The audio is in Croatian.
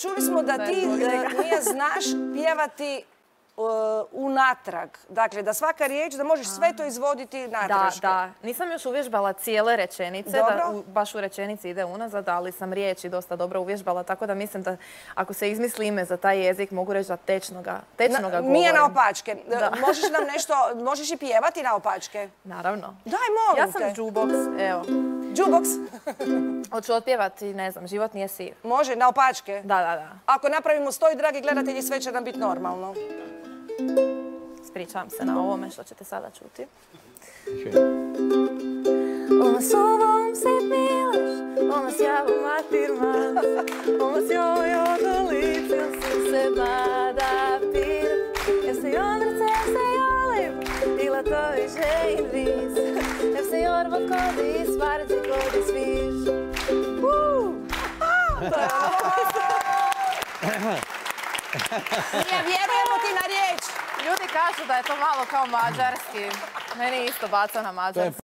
čuli smo da ti, e, Mija, znaš pjevati e, unatrag. Dakle, da svaka riječ, da možeš sve to izvoditi Da, natraške. da. Nisam još uvježbala cijele rečenice, da u- baš u rečenici ide unazad, ali sam riječi dosta dobro uvježbala, tako da mislim da ako se izmisli ime za taj jezik, mogu reći da tečno ga, tečno ga govorim. na opačke. E, Da. Možeš nam nešto, možeš i pjevati na opačke? Naravno. Daj, molim Ja sam te. jukebox, evo. Jukebox? Hoću otpjevati, ne znam, život nije siv. Može, na opačke. Da, da, da. Ako napravimo stoj, dragi gledatelji, sve će nam biti normalno. Spričavam se na ovome što ćete sada čuti. Oma sovom se milaš, oma sjavo matirman, oma sjoj odolicom su se mada pir. Ev se jondrce, ev se jolim, ila to više invis. Ev se jorbo kodi, svarđi kodi sviš. Uuu! Mija, vjerujemo ti na riječ. Ljudi kažu da je to malo kao mađarski. Meni isto baca na mađarski.